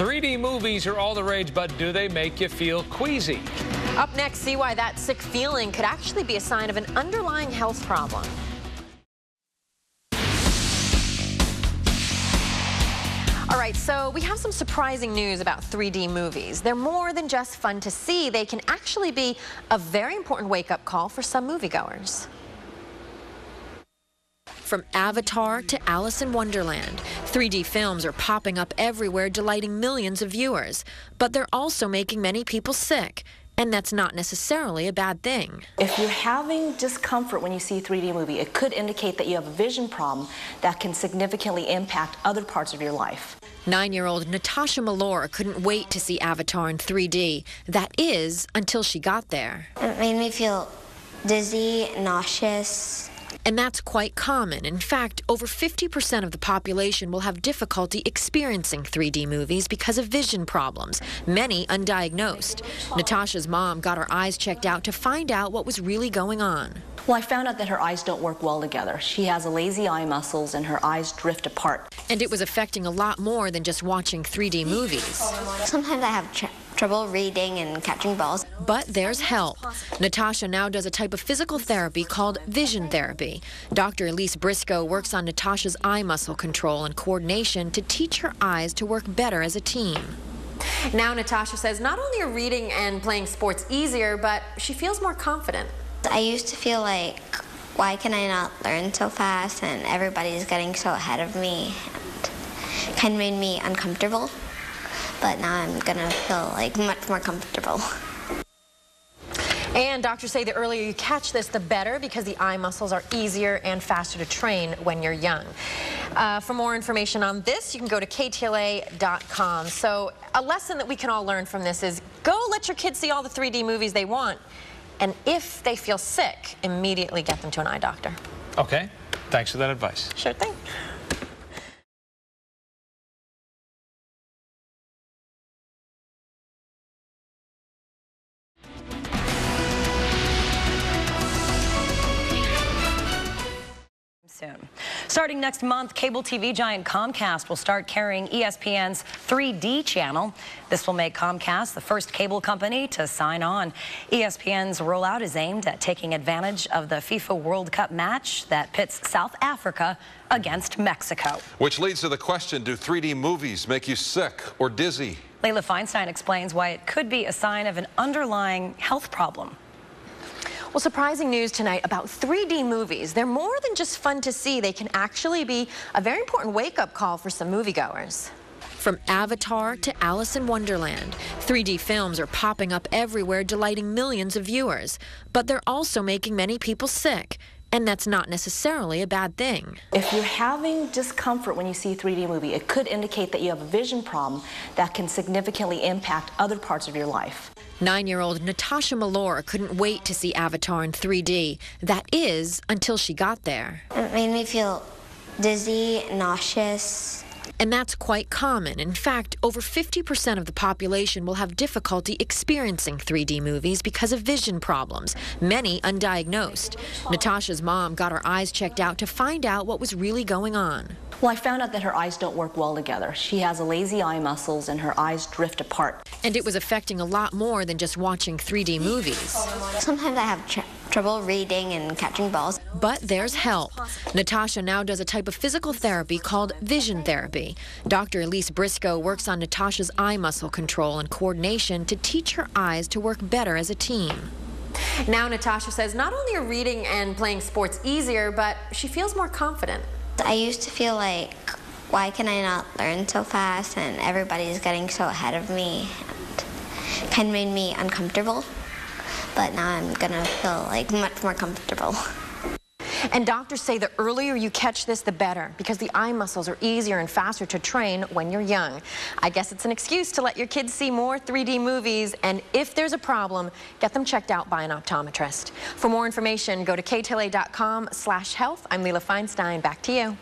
3D movies are all the rage, but do they make you feel queasy? Up next, see why that sick feeling could actually be a sign of an underlying health problem. All right, so we have some surprising news about 3D movies. They're more than just fun to see. They can actually be a very important wake-up call for some moviegoers. From Avatar to Alice in Wonderland, 3D films are popping up everywhere, delighting millions of viewers. But they're also making many people sick. And that's not necessarily a bad thing. If you're having discomfort when you see a 3D movie, it could indicate that you have a vision problem that can significantly impact other parts of your life. Nine-year-old Natasha Malora couldn't wait to see Avatar in 3D. That is, until she got there. It made me feel dizzy, nauseous, and that's quite common. In fact, over 50% of the population will have difficulty experiencing 3D movies because of vision problems, many undiagnosed. Natasha's mom got her eyes checked out to find out what was really going on. Well, I found out that her eyes don't work well together. She has a lazy eye muscles and her eyes drift apart. And it was affecting a lot more than just watching 3D movies. Sometimes I have tr trouble reading and catching balls. But there's help. Natasha now does a type of physical therapy called vision therapy. Dr. Elise Brisco works on Natasha's eye muscle control and coordination to teach her eyes to work better as a team. Now Natasha says not only are reading and playing sports easier, but she feels more confident. I used to feel like, why can I not learn so fast and everybody's getting so ahead of me? And kind of made me uncomfortable. But now I'm gonna feel like much more comfortable. And doctors say the earlier you catch this, the better because the eye muscles are easier and faster to train when you're young. Uh, for more information on this, you can go to ktla.com. So a lesson that we can all learn from this is go let your kids see all the 3D movies they want. And if they feel sick, immediately get them to an eye doctor. Okay. Thanks for that advice. Sure thing. Soon. Starting next month, cable TV giant Comcast will start carrying ESPN's 3D channel. This will make Comcast the first cable company to sign on. ESPN's rollout is aimed at taking advantage of the FIFA World Cup match that pits South Africa against Mexico. Which leads to the question, do 3D movies make you sick or dizzy? Layla Feinstein explains why it could be a sign of an underlying health problem. Well, surprising news tonight about 3D movies. They're more than just fun to see. They can actually be a very important wake-up call for some moviegoers. From Avatar to Alice in Wonderland, 3D films are popping up everywhere, delighting millions of viewers. But they're also making many people sick. And that's not necessarily a bad thing. If you're having discomfort when you see a 3D movie, it could indicate that you have a vision problem that can significantly impact other parts of your life. Nine-year-old Natasha Malora couldn't wait to see Avatar in 3D. That is, until she got there. It made me feel dizzy, nauseous, and that's quite common. In fact, over 50% of the population will have difficulty experiencing 3D movies because of vision problems, many undiagnosed. Natasha's mom got her eyes checked out to find out what was really going on. Well, I found out that her eyes don't work well together. She has lazy eye muscles and her eyes drift apart. And it was affecting a lot more than just watching 3D movies. Sometimes I have tr trouble reading and catching balls. But there's help. Natasha now does a type of physical therapy called vision therapy. Dr. Elise Brisco works on Natasha's eye muscle control and coordination to teach her eyes to work better as a team. Now Natasha says not only are reading and playing sports easier, but she feels more confident. I used to feel like, why can I not learn so fast and everybody's getting so ahead of me. And kind of made me uncomfortable, but now I'm gonna feel like much more comfortable. And doctors say the earlier you catch this, the better, because the eye muscles are easier and faster to train when you're young. I guess it's an excuse to let your kids see more 3D movies, and if there's a problem, get them checked out by an optometrist. For more information, go to ktla.com slash health. I'm Leila Feinstein. Back to you.